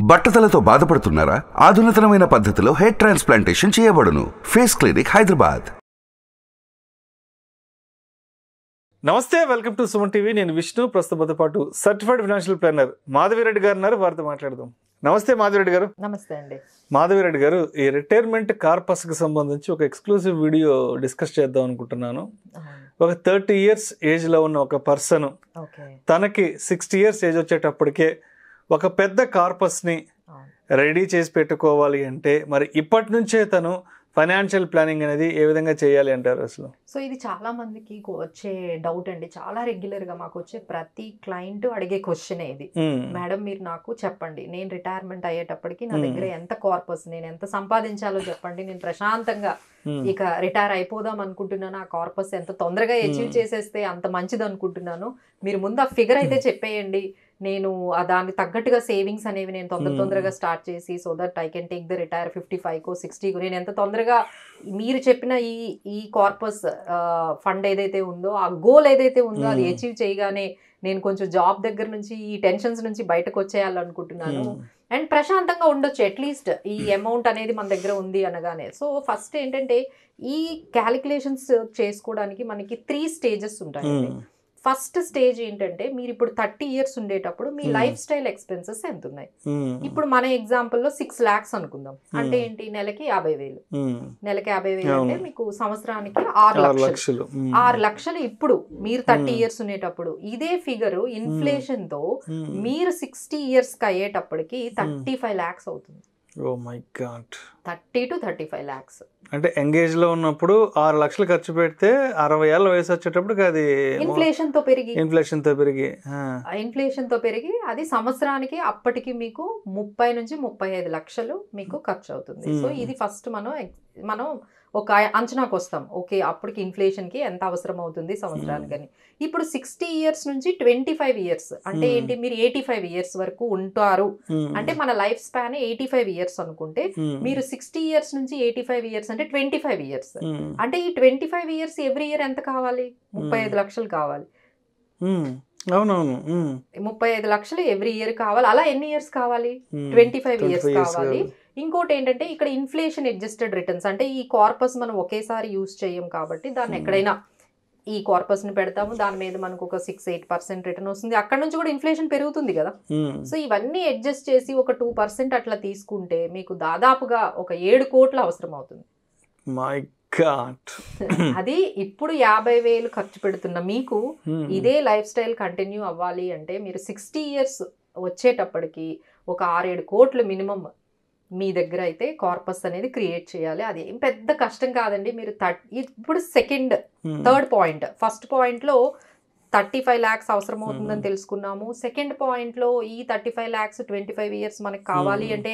బట్టతలతో బాధపడుతున్నారా? ఆధునితనమైన పద్ధతిలో హెయిర్ ట్రాన్స్ప్లాంటేషన్ చేయబడును. Face clinic Hyderabad. నమస్తే వెల్కమ్ టు సుమన్ టీవీ. నేను విష్ణు ప్రస్తుతంతో పాటు సర్టిఫైడ్ ఫైనాన్షియల్ ప్లానర్ మాధవిరెడ్డి గారు ఉన్నారు. వారితో మాట్లాడదాం. నమస్తే మాధవిరెడ్డి గారు. నమస్తే అండి. మాధవిరెడ్డి గారు ఈ రిటైర్మెంట్ కార్పస్కి సంబంధించి ఒక ఎక్స్క్లూసివ్ వీడియో డిస్కస్ చేద్దాం అనుకుంటున్నాను. ఒక థర్టీ ఇయర్స్ ఏజ్లో ఉన్న ఒక పర్సన్ ఓకే. తనకి సిక్స్టీ ఇయర్స్ ఏజ్ వచ్చేటప్పటికే ఒక పెద్ద కార్పస్ని రెడీ చేసి పెట్టుకోవాలి అంటే మరి ఇప్పటి నుంచే తను ఫైనాన్షియల్ ప్లానింగ్ అనేది ఏ విధంగా చేయాలి అంటారు అసలు? సో ఇది చాలా మందికి వచ్చే డౌట్ అండి. చాలా రెగ్యులర్గా మాకు వచ్చే ప్రతి క్లయింట్ అడిగే క్వశ్చన్ ఇది. మేడం మీరు నాకు చెప్పండి. నేను రిటైర్మెంట్ అయ్యేటప్పటికి నా. దగ్గర ఎంత కార్పస్ నేను ఎంత సంపాదించాలో చెప్పండి. నేను ప్రశాంతంగా. ఇక రిటైర్ అయిపోదాం అనుకుంటున్నాను. ఆ కార్పస్ ఎంత తొందరగా అచీవ్. చేసేస్తే అంత మంచిది అనుకుంటున్నాను మీరు ముందు ఆ ఫిగర్ అయితే చెప్పేయండి. నేను దానికి తగ్గట్టుగా సేవింగ్స్ అనేవి నేను తొందర. తొందరగా స్టార్ట్ చేసి so that I can take the retire fifty ఫైవ్కో సిక్స్టీకో నేను ఎంత తొందరగా మీరు చెప్పిన ఈ ఈ కార్పస్ ఫండ్ ఏదైతే ఉందో ఆ గోల్ ఏదైతే ఉందో అది. అచీవ్ చేయగానే నేను కొంచెం జాబ్ దగ్గర నుంచి ఈ టెన్షన్స్ నుంచి బయటకు వచ్చేయాలనుకుంటున్నాను. అండ్ ప్రశాంతంగా ఉండొచ్చు అట్లీస్ట్ ఈ అమౌంట్ అనేది మన దగ్గర ఉంది అనగానే సో ఫస్ట్ ఏంటంటే ఈ క్యాలిక్యులేషన్స్ చేసుకోవడానికి మనకి త్రీ స్టేజెస్ ఉంటాయి. ఫస్ట్ స్టేజ్ ఏంటంటే మీరు ఇప్పుడు థర్టీ ఇయర్స్ ఉండేటప్పుడు మీ Hmm. లైఫ్ స్టైల్ ఎక్స్పెన్సెస్ ఎంత ఉన్నాయి మ్మ్. ఇప్పుడు మన ఎగ్జాంపుల్లో సిక్స్ లాక్స్ అనుకుందాం అంటే Hmm. ఏంటి నెలకి యాభై వేలు. నెలకి యాభై వేలు అంటే. మీకు సంవత్సరానికి ఆరు లక్షలు. ఆరు లక్షలు ఇప్పుడు మీరు థర్టీ Hmm. ఇయర్స్ ఉండేటప్పుడు ఇదే ఫిగర్ ఇన్ఫ్లేషన్తో. మీరు సిక్స్టీ ఇయర్స్కి అయ్యేటప్పటికి థర్టీ ఫైవ్ లాక్స్ అవుతుంది ఓ my god thirty to thirty five lakhs అంటే ఎంగేజ్లో ఉన్నప్పుడు ఆరు లక్షలు ఖర్చు పెడితే అరవై ఏళ్ళ వయసు వచ్చేటప్పటికి అది ఇన్ఫ్లేషన్తో పెరిగి ఇన్ఫ్లేషన్తో పెరిగి ఆ. ఇన్ఫ్లేషన్తో పెరిగి అది సంవత్సరానికి అప్పటికి మీకు ముప్పై నుంచి ముప్పై ఐదు లక్షలు మీకు ఖర్చు అవుతుంది సో Hmm. ఇది ఫస్ట్ మనం మనం ఒక అంచనాకు వస్తాం ఓకే అప్పటికి ఇన్ఫ్లేషన్కి ఎంత అవసరం అవుతుంది సంవత్సరానికని ఇప్పుడు సిక్స్టీ ఇయర్స్ నుంచి ట్వంటీ ఫైవ్ ఇయర్స్ అంటే Hmm. ఏంటి మీరు ఎయిటీ ఫైవ్ ఇయర్స్ వరకు ఉంటారు మ్మ్. అంటే మన life span eighty five years అనుకుంటే. మీరు సిక్స్టీ ఇయర్స్ నుంచి ఎయిటీ ఫైవ్ ఇయర్స్ అంటే ట్వంటీ ఫైవ్ ఇయర్స్. అంటే ఈ twenty five years every year ఎంత కావాలి ముప్పై Hmm. ఐదు లక్షలు కావాలి. అవునవును. ముప్పై ఐదు లక్షలు ఎవ్రీ ఇయర్ కావాలి అలా ఎన్ని ఇయర్స్ కావాలి. ట్వంటీ ఫైవ్ 25 ఇయర్స్ కావాలి ఇంకోటి ఏంటంటే ఇక్కడ ఇన్ఫ్లేషన్ అడ్జస్టెడ్ రిటర్న్స్ అంటే ఈ కార్పస్ మనం ఒకేసారి యూజ్ చేయం కాబట్టి దాన్ని Hmm. ఎక్కడైనా ఈ కార్పస్ని పెడతాము దాని మీద మనకు ఒక సిక్స్ ఎయిట్ పర్సెంట్ రిటర్న్ వస్తుంది. అక్కడ నుంచి కూడా ఇన్ఫ్లేషన్ పెరుగుతుంది కదా. మ్మ్. సో ఇవన్నీ అడ్జస్ట్ చేసి ఒక టూ పర్సెంట్ అట్లా తీసుకుంటే మీకు దాదాపుగా ఒక ఏడు కోట్ల అవసరం అవుతుంది. మై గాడ్ అది ఇప్పుడు యాభై వేలు ఖర్చు పెడుతున్న మీకు ఇదే లైఫ్ స్టైల్ కంటిన్యూ అవ్వాలి అంటే మీరు సిక్స్టీ ఇయర్స్ వచ్చేటప్పటికి ఒక ఆరేడు కోట్లు మినిమం మీ దగ్గర అయితే కార్పస్ అనేది క్రియేట్ చేయాలి. అది ఏం పెద్ద కష్టం కాదండి. మీరు థర్డ్ ఇప్పుడు సెకండ్ థర్డ్ పాయింట్. ఫస్ట్ పాయింట్లో థర్టీ ఫైవ్ ల్యాక్స్ అవసరం అవుతుందని. తెలుసుకున్నాము. సెకండ్ పాయింట్లో ఈ thirty five lakhs twenty five years మనకి కావాలి. అంటే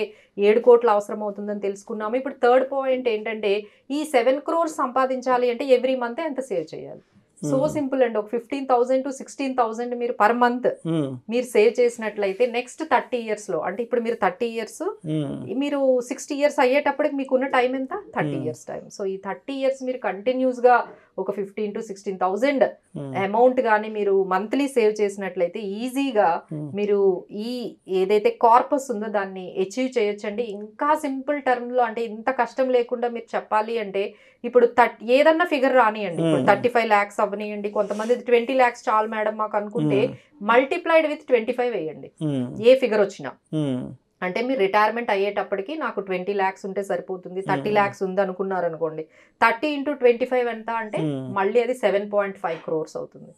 ఏడు కోట్లు అవసరం అవుతుందని తెలుసుకున్నాము. ఇప్పుడు థర్డ్ పాయింట్ ఏంటంటే ఈ సెవెన్ క్రోర్స్ సంపాదించాలి అంటే ఎవ్రీ మంత్ ఎంత సేవ్ చేయాలి. So Hmm. సింపుల్ అండి ఒక fifteen thousand to sixteen thousand మీరు పర్ మంత్ మ్మ్. మీరు సేవ్ చేసినట్లయితే నెక్స్ట్ థర్టీ ఇయర్స్లో అంటే ఇప్పుడు మీరు థర్టీ ఇయర్స్ మ్మ్. మీరు సిక్స్టీ ఇయర్స్ అయ్యేటప్పటికి మీకు ఉన్న టైం ఎంత thirty Hmm. Years time so ఈ థర్టీ ఇయర్స్ మీరు కంటిన్యూస్గా ఒక ఫిఫ్టీన్ టు సిక్స్టీన్ థౌసండ్ మ్మ్. అమౌంట్ కానీ మీరు మంత్లీ సేవ్ చేసినట్లయితే ఈజీగా మ్మ్. మీరు ఈ ఏదైతే కార్పస్ ఉందో దాన్ని అచీవ్ చేయొచ్చండి ఇంకా సింపుల్ టర్మ్లో అంటే ఇంత కష్టం లేకుండా మీరు చెప్పాలి అంటే ఇప్పుడు థర్ట్ ఏదన్నా ఫిగర్ రానియండి ఇప్పుడు Hmm. థర్టీ ఫైవ్ ల్యాక్స్ అవ్వనియండి కొంతమంది ట్వంటీ ల్యాక్స్ చాలు మేడం మాకు అనుకుంటే. మల్టిప్లైడ్ విత్ ట్వంటీ ఫైవ్ వేయండి మ్మ్. ఏ ఫిగర్ వచ్చినా మ్మ్. అంటే మీరు రిటైర్మెంట్ అయ్యేటప్పటికి నాకు ట్వంటీ ల్యాక్స్ ఉంటే సరిపోతుంది థర్టీ. ల్యాక్స్ ఉంది అనుకున్నారు అనుకోండి థర్టీ ఇంటూ ట్వంటీ ఫైవ్ ఎంత అంటే. మళ్ళీ అది సెవెన్ పాయింట్ ఫైవ్ క్రోర్స్ అవుతుంది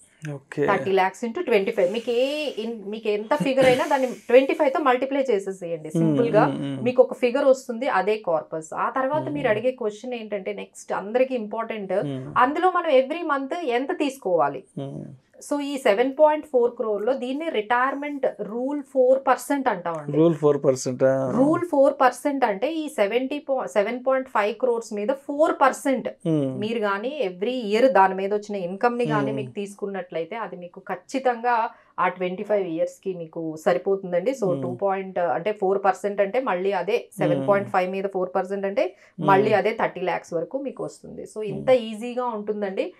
thirty lakhs into twenty five మీకు ఏ మీకు ఎంత ఫిగర్ అయినా దాన్ని ట్వంటీ ఫైవ్తో మల్టిప్లై చేసేసేయండి సింపుల్గా మ్మ్. మ్మ్. మీకు ఒక ఫిగర్ వస్తుంది అదే కార్పస్ ఆ తర్వాత మీరు. అడిగే క్వశ్చన్ ఏంటంటే నెక్స్ట్ అందరికి ఇంపార్టెంట్. అందులో మనం ఎవ్రీ మంత్ ఎంత తీసుకోవాలి. సో ఈ సెవెన్ పాయింట్ ఫోర్ క్రోర్లో దీన్ని రిటైర్మెంట్ రూల్ ఫోర్ పర్సెంట్ అంటామండి. Rule four percent? Rule four percent అంటే ఈ seventy seven point five crores మీద ఫోర్ పర్సెంట్ మీరు కానీ ఎవ్రీ ఇయర్ దాని మీద వచ్చిన ఇన్కమ్ని కానీ. మీకు తీసుకున్నట్లయితే అది మీకు ఖచ్చితంగా ఆ ట్వంటీ ఫైవ్ ఇయర్స్కి మీకు సరిపోతుందండి. సో. టూ పాయింట్ అంటే ఫోర్ పర్సెంట్ అంటే మళ్ళీ అదే సెవెన్. పాయింట్ ఫైవ్ మీద ఫోర్ పర్సెంట్ అంటే మళ్ళీ అదే థర్టీ ల్యాక్స్ వరకు మీకు వస్తుంది. సో ఇంత ఈజీగా ఉంటుందండి.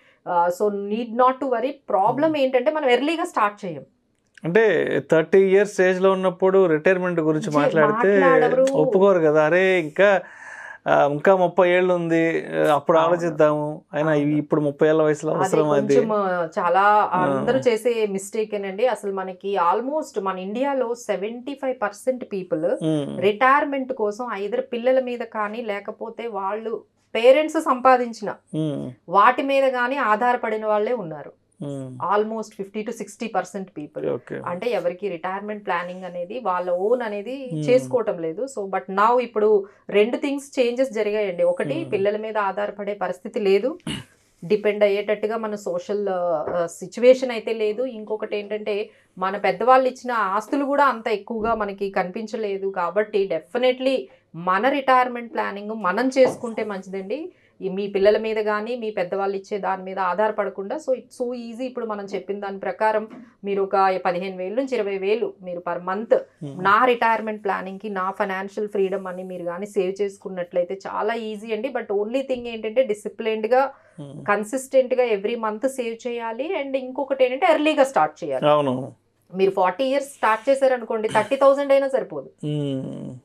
So need not to worry problem ఏంటంటే మనం ఎర్లీగా స్టార్ట్ చేయం. అంటే థర్టీ ఇయర్స్ ఏజ్లో ఉన్నప్పుడు రిటైర్మెంట్ గురించి మాట్లాడితే. ఒప్పుకోరు కదా. అరే ఇంకా ఇంకా ముప్పై ఏళ్ళు ఉంది. అప్పుడు. ఆలోచిద్దాము. అయినా ఇప్పుడు ముప్పై ఏళ్ళ వయసులో అవసరం అది. చాలా అందరూ చేసే మిస్టేక్ ఏనండి. అసలు మనకి ఆల్మోస్ట్ మన ఇండియాలో seventy five percent people retirement కోసం ఐదర్ పిల్లల మీద కానీ లేకపోతే వాళ్ళు పేరెంట్స్ సంపాదించిన వాటి మీద కానీ ఆధారపడిన వాళ్ళే ఉన్నారు. Almost fifty to sixty percent people అంటే ఎవరికి రిటైర్మెంట్ ప్లానింగ్ అనేది వాళ్ళ ఓన్ అనేది. చేసుకోవటం లేదు. సో బట్ నా ఇప్పుడు రెండు థింగ్స్ చేంజెస్ జరిగాయండి. ఒకటి. పిల్లల మీద ఆధారపడే పరిస్థితి లేదు. డిపెండ్ అయ్యేటట్టుగా మన సోషల్ సిచ్యువేషన్ అయితే లేదు. ఇంకొకటి ఏంటంటే మన పెద్దవాళ్ళు ఇచ్చిన ఆస్తులు కూడా అంత ఎక్కువగా మనకి కనిపించలేదు. కాబట్టి డెఫినెట్లీ మన రిటైర్మెంట్ ప్లానింగ్ మనం చేసుకుంటే మంచిదండి. మీ పిల్లల మీద కానీ మీ పెద్దవాళ్ళు ఇచ్చే దాని మీద ఆధారపడకుండా సో ఇట్స్ సో ఈజీ ఇప్పుడు మనం చెప్పిన దాని ప్రకారం మీరు ఒక పదిహేను వేలు నుంచి ఇరవై వేలు మీరు పర్ మంత్ నా రిటైర్మెంట్ ప్లానింగ్కి నా ఫైనాన్షియల్ ఫ్రీడమ్ అని మీరు కానీ సేవ్ చేసుకున్నట్లయితే చాలా ఈజీ అండి. బట్ ఓన్లీ థింగ్ ఏంటంటే డిసిప్లైన్డ్గా. కన్సిస్టెంట్గా ఎవ్రీ మంత్ సేవ్ చేయాలి. అండ్ ఇంకొకటి ఏంటంటే ఎర్లీగా స్టార్ట్ చేయాలి. అవును మీరు ఫార్టీ ఇయర్స్ స్టార్ట్ చేశారనుకోండి థర్టీ థౌసండ్ అయినా సరిపోదు.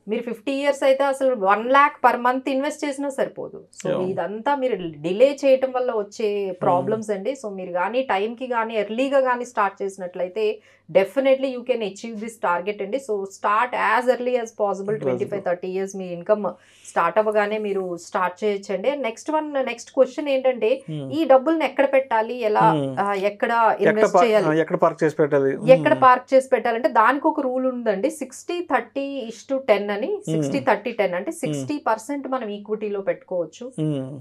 మీరు ఫిఫ్టీ ఇయర్స్ అయితే అసలు one lakh per month invest చేసినా సరిపోదు. సో. ఇదంతా మీరు డిలే చేయటం వల్ల వచ్చే ప్రాబ్లమ్స్ అండి. సో మీరు కానీ టైంకి కానీ ఎర్లీగా కానీ స్టార్ట్ చేసినట్లయితే definitely you can achieve this target అండి. So start as early as possible twenty five thirty years మీ ఇన్కమ్ స్టార్ట్ అవ్వగానే మీరు స్టార్ట్ చేయొచ్చండి. నెక్స్ట్ వన్ నెక్స్ట్ క్వశ్చన్ ఏంటంటే ఉమ్. ఈ డబ్బుల్ని ఎక్కడ పెట్టాలి? ఎలా Hmm. ఎక్కడ ఇన్వెస్ట్ చేయాలి? ఎక్కడ పార్క్ చేసి పెట్టాలి? ఎక్కడ పార్క్ చేసి పెట్టాలంటే దానికి ఒక రూల్ ఉందండి. Sixty thirty is to ten అని. సిక్స్టీ థర్టీ టెన్ అంటే సిక్స్టీ పర్సెంట్ మనం ఈక్విటీలో పెట్టుకోవచ్చు.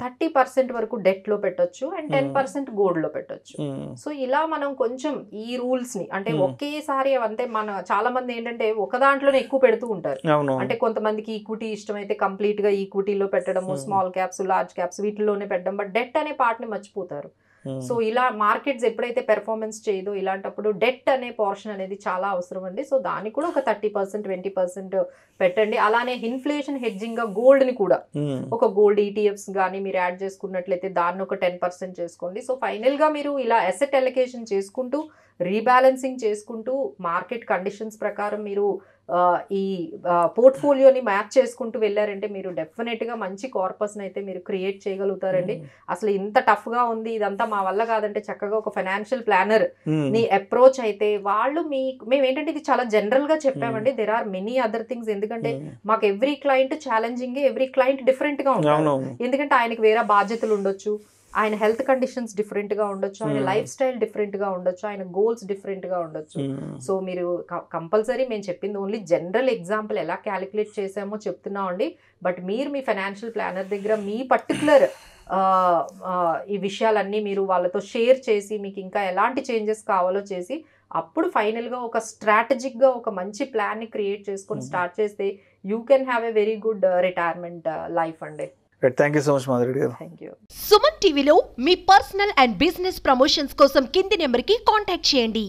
థర్టీ పర్సెంట్ వరకు డెట్లో పెట్టొచ్చు. అండ్ టెన్ పర్సెంట్ గోల్డ్లో పెట్టొచ్చు. సో ఇలా మనం కొంచెం ఈ రూల్స్ని అంటే Hmm. ఒకేసారి అంటే మన చాలా మంది ఏంటంటే ఒక దాంట్లోనే ఎక్కువ పెడుతూ ఉంటారు. అంటే కొంతమందికి ఈక్విటీ ఇష్టం అయితే కంప్లీట్గా ఈక్విటీలో పెట్టడము. స్మాల్ క్యాప్స్ లార్జ్ క్యాప్స్ వీటిలోనే పెట్టడం బట్ డెట్ అనే పార్ట్ని మర్చిపోతారు. సో ఇలా మార్కెట్స్ ఎప్పుడైతే పెర్ఫార్మెన్స్ చేయదో ఇలాంటప్పుడు డెట్ అనే పోర్షన్ అనేది చాలా అవసరం అండి. సో దానికి కూడా ఒక థర్టీ పర్సెంట్ ట్వంటీ పర్సెంట్ పెట్టండి. అలానే ఇన్ఫ్లేషన్ హెడ్జింగ్గా గోల్డ్ని కూడా. ఒక గోల్డ్ ఈటీఎఫ్స్ కానీ మీరు యాడ్ చేసుకున్నట్లయితే దాన్ని ఒక టెన్ పర్సెంట్ చేసుకోండి. సో ఫైనల్గా మీరు ఇలా అసెట్ అలొకేషన్ చేసుకుంటూ రీబ్యాలెన్సింగ్ చేసుకుంటూ మార్కెట్ కండిషన్స్ ప్రకారం మీరు ఈ పోర్ట్ఫోలియోని మ్యాచ్ చేసుకుంటూ వెళ్ళారంటే మీరు డెఫినెట్గా మంచి కార్పస్ అయితే మీరు క్రియేట్ చేయగలుగుతారండి. అసలు ఇంత టఫ్గా ఉంది ఇదంతా మా వల్ల కాదంటే చక్కగా ఒక ఫైనాన్షియల్ ప్లానర్ నీ అప్రోచ్ అయితే వాళ్ళు మీ మేము ఏంటంటే ఇది చాలా జనరల్గా చెప్పామండి there are many other things ఎందుకంటే మాకు every client challenging every client డిఫరెంట్గా ఉంటారు. అవును ఎందుకంటే ఆయనకి వేరే బాధ్యతలు ఉండొచ్చు. ఆయన హెల్త్ కండిషన్స్ డిఫరెంట్గా ఉండొచ్చు ఆయన Hmm. లైఫ్ స్టైల్ డిఫరెంట్గా ఉండొచ్చు ఆయన గోల్స్ డిఫరెంట్గా ఉండొచ్చు ఉమ్, సో మీరు కంపల్సరీ మేము చెప్పింది ఓన్లీ జనరల్ ఎగ్జాంపుల్ ఎలా క్యాలిక్యులేట్ చేసామో చెప్తున్నామండి బట్ మీరు మీ ఫైనాన్షియల్ ప్లానర్ దగ్గర మీ పర్టికులర్ ఈ విషయాలన్నీ మీరు వాళ్ళతో షేర్ చేసి మీకు ఇంకా ఎలాంటి చేంజెస్ కావాలో చేసి అప్పుడు ఫైనల్గా ఒక స్ట్రాటజిక్గా ఒక మంచి ప్లాన్ని క్రియేట్ చేసుకొని. స్టార్ట్ చేస్తే you can have a very good retirement life అండి thank you so much Madhureddy గారు సుమన్ టీవీలో మీ పర్సనల్ అండ్ బిజినెస్ ప్రమోషన్స్ కోసం కింది నెంబర్కి కాంటాక్ట్ చేయండి.